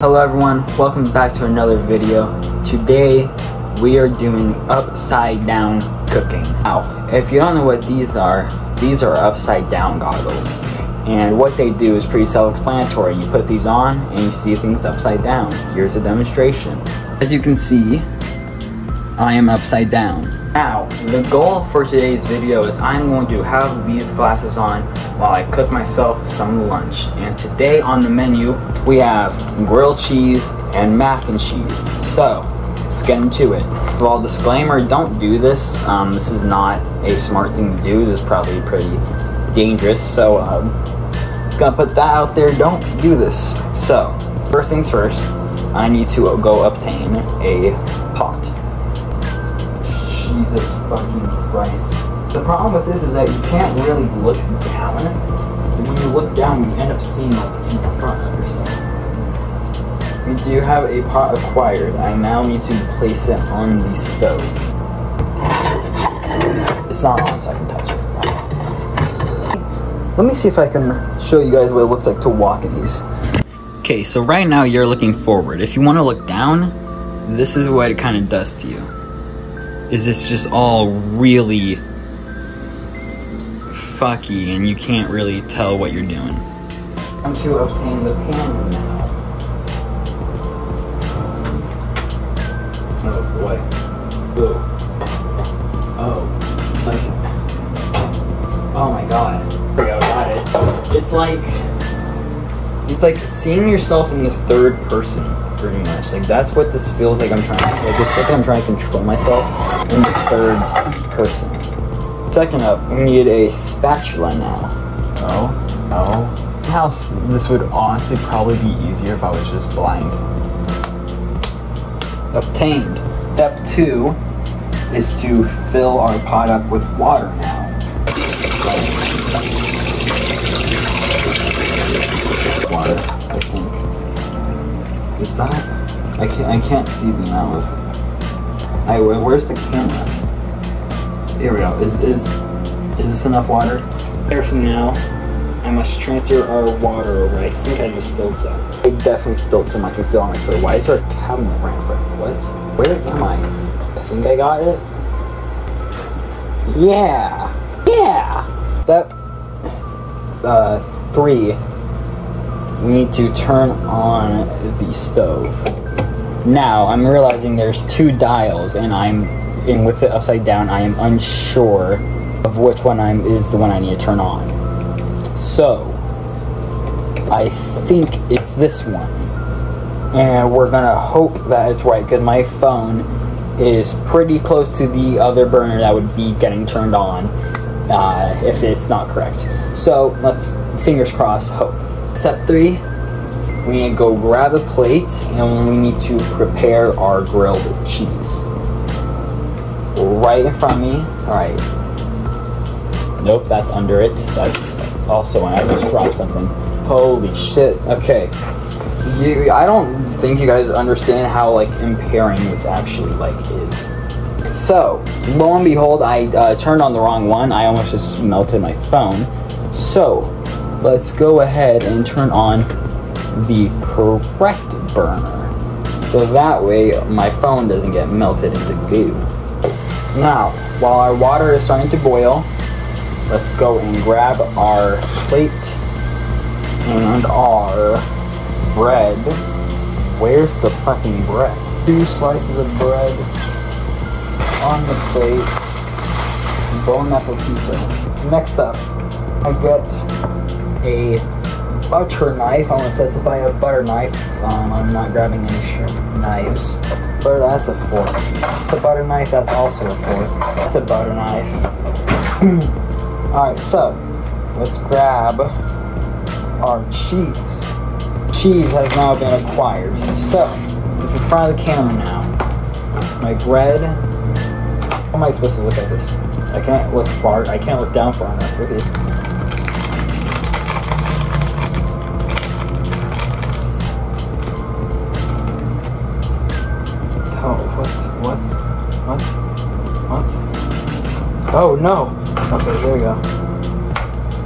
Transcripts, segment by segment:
Hello everyone, welcome back to another video. Today we are doing upside down cooking. Now, if you don't know what these are, these are upside down goggles. And what they do is pretty self-explanatory. You put these on and you see things upside down. Here's a demonstration. As you can see, I am upside down. Now, the goal for today's video is I'm going to have these glasses on while I cook myself some lunch. And today on the menu, we have grilled cheese and mac and cheese. So, let's get into it. Well, disclaimer, don't do this. Um, this is not a smart thing to do. This is probably pretty dangerous. So, um, just gonna put that out there. Don't do this. So, first things first, I need to go obtain a pot. Jesus fucking Christ. The problem with this is that you can't really look down. When you look down, you end up seeing like in front of yourself. We do have a pot acquired. I now need to place it on the stove. It's not on, so I can touch it. Let me see if I can show you guys what it looks like to walk in these. Okay, so right now you're looking forward. If you want to look down, this is what it kind of does to you is this just all really fucky and you can't really tell what you're doing. I'm to obtain the pan now. Oh boy. Ooh. Oh. Like Oh my god. There we go, got it. It's like it's like seeing yourself in the third person pretty much. Like that's what this feels like I'm trying to like it feels like I'm trying to control myself in the third person. Second up, we need a spatula now. Oh, oh. House this would honestly probably be easier if I was just blind. Obtained. Step two is to fill our pot up with water now. Water, I think. That? I can't. I can't see the amount of. I where's the camera? Here we go. Is is is this enough water? There from now. I must transfer our water over. I think I just spilled some. I definitely spilled some. I can feel on my foot. Why is there a cabinet right in front? What? Where am I? I think I got it. Yeah. Yeah. Step uh, three we need to turn on the stove. Now, I'm realizing there's two dials and I'm, and with it upside down, I am unsure of which one I'm, is the one I need to turn on. So, I think it's this one. And we're gonna hope that it's right, because my phone is pretty close to the other burner that would be getting turned on uh, if it's not correct. So, let's, fingers crossed, hope. Step three, we need to go grab a plate and we need to prepare our grilled cheese. Right in front of me. Alright. Nope, that's under it. That's also when I just dropped something. Holy shit. Okay. You, I don't think you guys understand how like impairing this actually like is. So, lo and behold, I uh, turned on the wrong one. I almost just melted my phone. So, let's go ahead and turn on the correct burner. So that way my phone doesn't get melted into goo. Now, while our water is starting to boil, let's go and grab our plate and our bread. Where's the fucking bread? Two slices of bread on the plate. Bon appetito. Next up, I get a butter knife. I want to specify a butter knife. Um, I'm not grabbing any knives. But that's a fork. It's a butter knife. That's also a fork. That's a butter knife. Alright, so let's grab our cheese. Cheese has now been acquired. So, it's in front of the camera now. My bread. How am I supposed to look at this? I can't look far. I can't look down far enough. Look at? Oh no! Okay, there we go.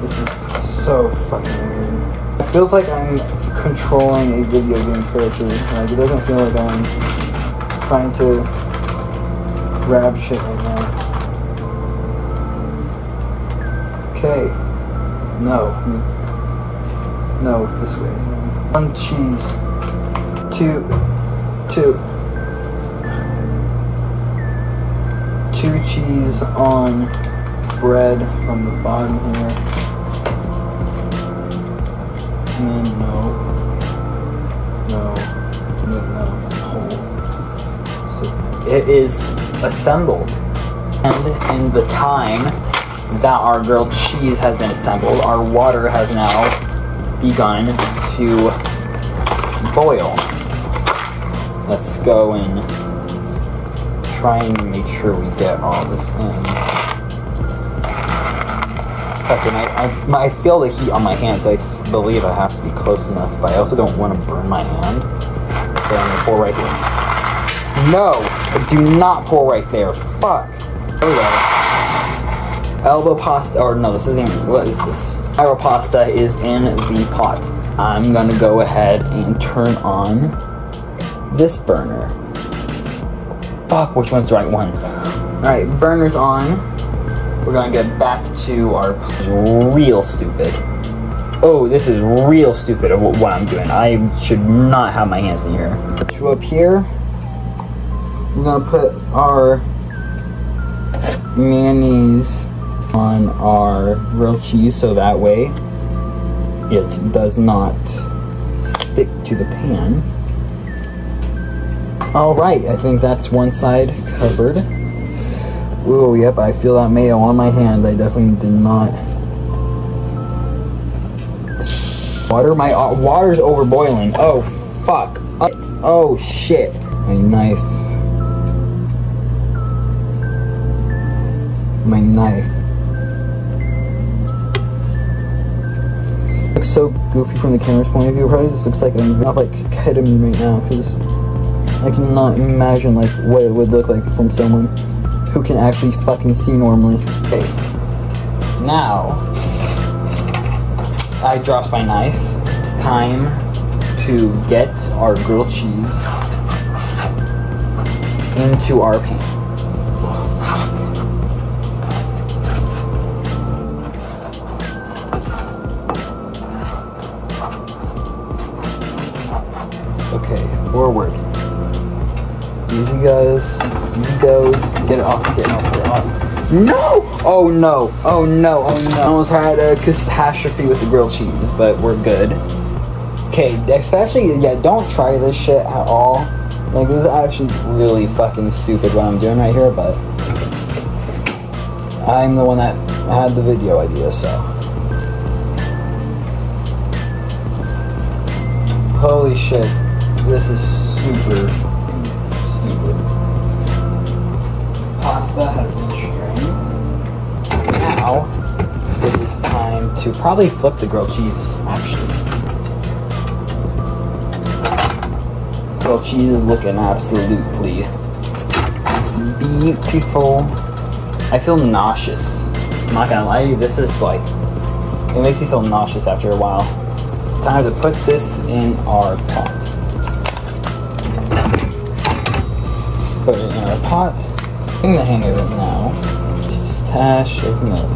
This is so fucking weird. It feels like I'm controlling a video game character. Like it doesn't feel like I'm trying to grab shit right now. Okay. No. No, this way. One cheese. Two. Two. Two cheese on bread from the bottom here. And then no. No. No, no. Whole. So It is assembled. And in the time that our grilled cheese has been assembled, our water has now begun to boil. Let's go and try and make sure we get all this in. Fucking, I, I, I feel the heat on my hand, so I believe I have to be close enough, but I also don't want to burn my hand. So I'm gonna pour right here. No! Do not pour right there. Fuck. There we go. Elbow pasta, or no, this isn't, what is this? Gyro pasta is in the pot. I'm gonna go ahead and turn on this burner. Fuck, which one's the right one? Alright, burner's on. We're gonna get back to our real stupid. Oh, this is real stupid of what I'm doing. I should not have my hands in here. to up here, we're gonna put our mayonnaise on our grilled cheese so that way it does not stick to the pan. Alright, I think that's one side covered. Ooh, yep, I feel that mayo on my hand. I definitely did not. Water? My uh, water's over boiling. Oh, fuck. Oh, shit. My knife. My knife. looks so goofy from the camera's point of view. Probably just looks like I'm not like ketamine right now because I cannot imagine like what it would look like from someone who can actually fucking see normally. Okay. Now I dropped my knife. It's time to get our grilled cheese into our pan. Goes. Easy goes. Get it off. Get it off. Get it off. No! Oh no! Oh no! Oh no! I almost had a catastrophe with the grilled cheese, but we're good. Okay, especially yeah. Don't try this shit at all. Like this is actually really fucking stupid what I'm doing right here, but I'm the one that had the video idea, so. Holy shit. This is super stupid. Pasta has been strained. Now it is time to probably flip the grilled cheese, actually. Grilled cheese is looking absolutely beautiful. I feel nauseous. I'm not gonna lie to you, this is like, it makes you feel nauseous after a while. Time to put this in our pot. Put it in our pot. Hang of it now. Stash of milk.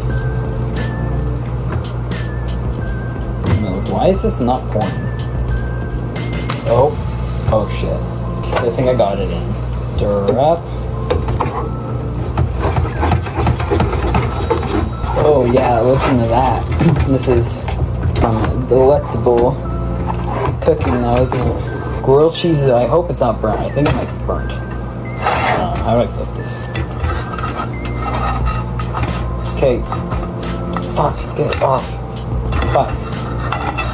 Milk. Why is this not pouring? Oh. Oh shit. I think I got it in. Stir. Oh yeah, listen to that. this is um, delectable cooking now, isn't it? Grilled cheese, I hope it's not burnt. I think it might be burnt. Flip this? Okay. Fuck, get it off. Fuck.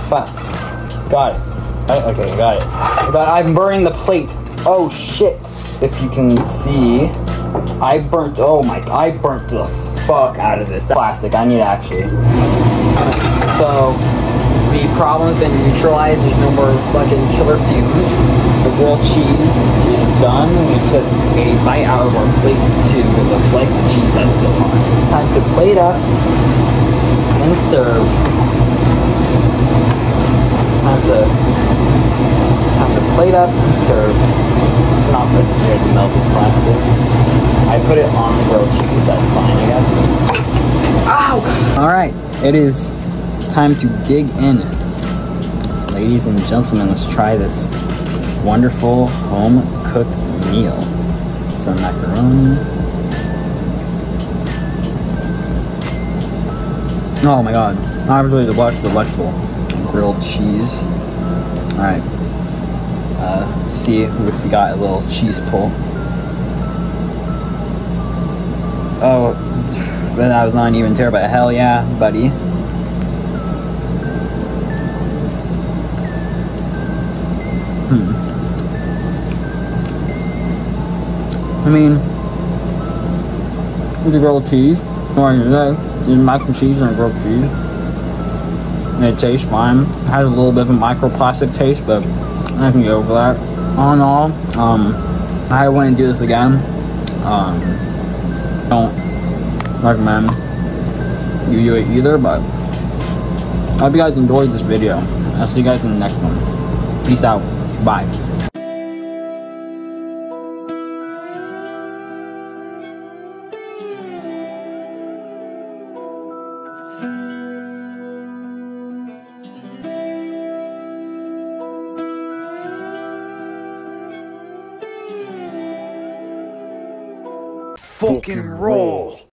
Fuck. Got it. Oh, okay, got it. But I'm burning the plate. Oh shit. If you can see, I burnt, oh my, I burnt the fuck out of this plastic. I need actually. So, the problem's been neutralized. There's no more fucking killer fumes. The grilled cheese is done. We took a bite out of our plate too. It looks like the cheese that's still on. Time to plate up and serve. Time to time to plate up and serve. It's not put near the melted plastic. I put it on the grilled cheese. That's fine, I guess. Ow! All right, it is time to dig in. Ladies and gentlemen, let's try this wonderful home cooked meal. Some macaroni. Oh my god, absolutely delect- delectable. Grilled cheese. Alright. Uh, see if we got a little cheese pull. Oh, that was not even terrible. Hell yeah, buddy. Mean, it's a grilled cheese. Do you say? It's mac and cheese and a grilled cheese. And it tastes fine. It has a little bit of a microplastic taste, but I can get over that. All in all, um, I wouldn't do this again. Um, don't recommend you do it either, but I hope you guys enjoyed this video. I'll see you guys in the next one. Peace out. Bye. Fucking roll.